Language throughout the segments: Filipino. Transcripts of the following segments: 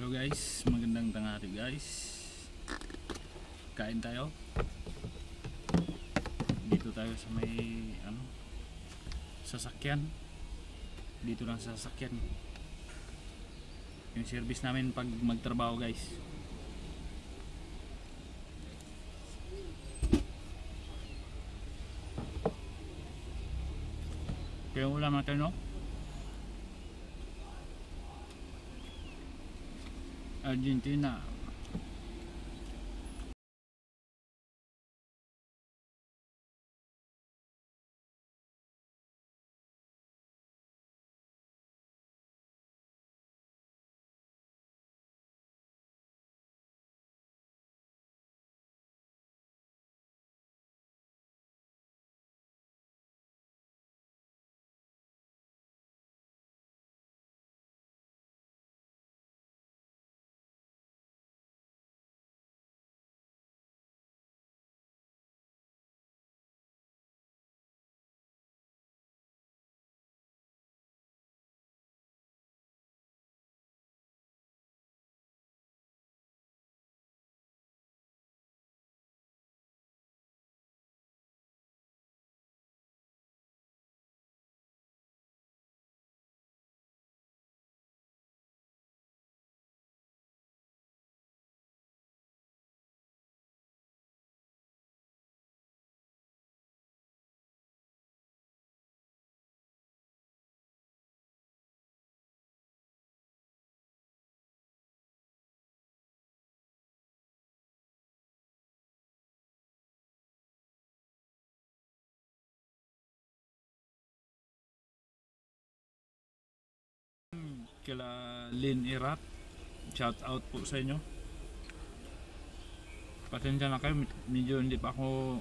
Hello guys, magandang tanghali guys. Kain tayo. Dito tayo sa may ano sasakyan. Dito lang sa sasakyan. Yung service namin pag magtrabaho guys. Kaya ulam natin no? Argentina. Kila Lin Irat shout out po sa inyo. Pasensya na kayo medyo hindi pa ako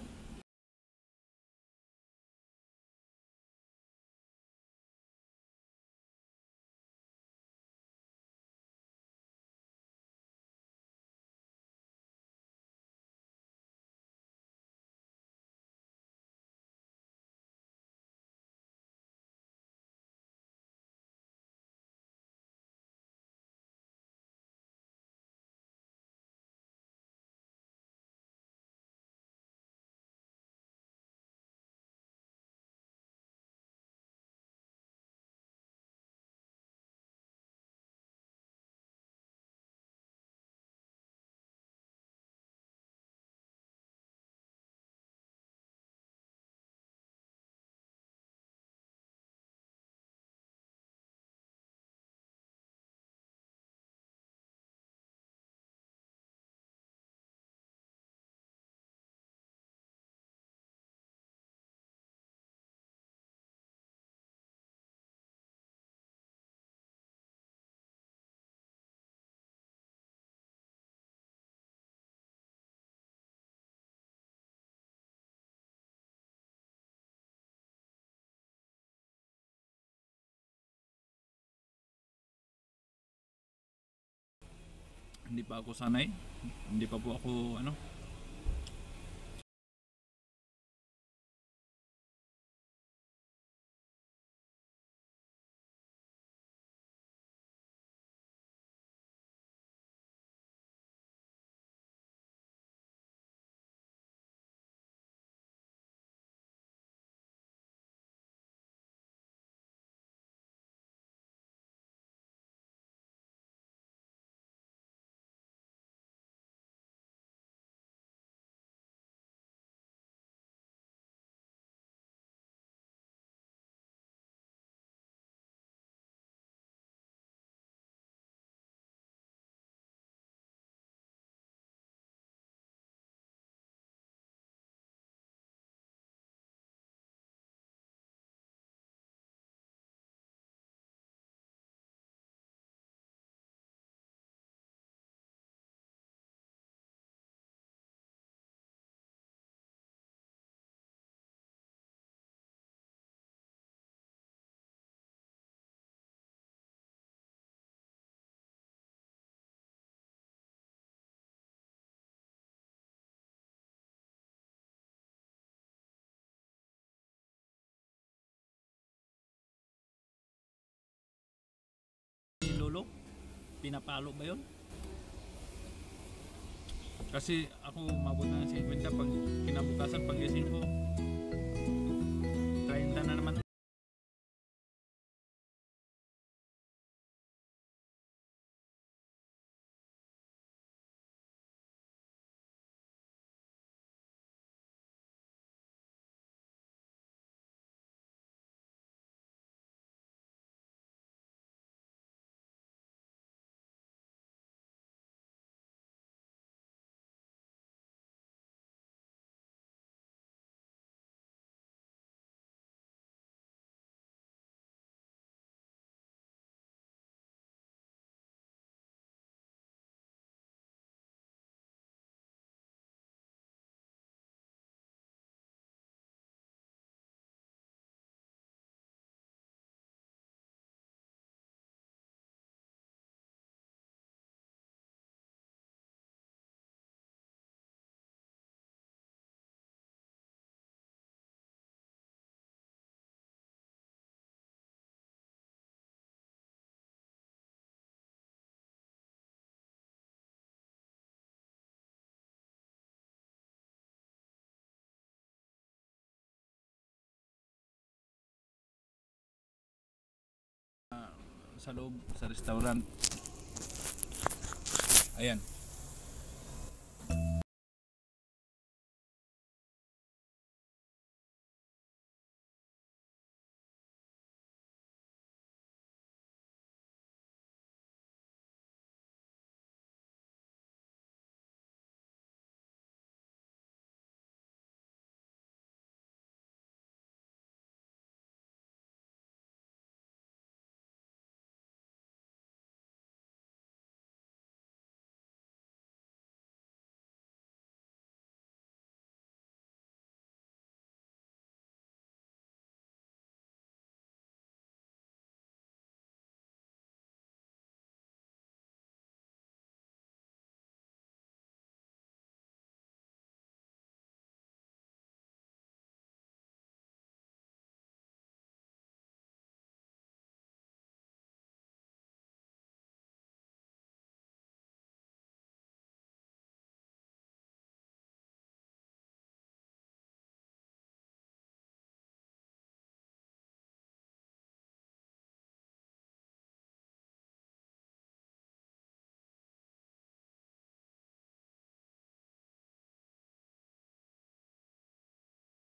hindi pa ako sanay. Hindi pa po ako ano pinapalo ba yun? Kasi ako umabot na ng 50 pag kinabukasan pagising ko 30 na naman sa loob sa restaurant. Ayan.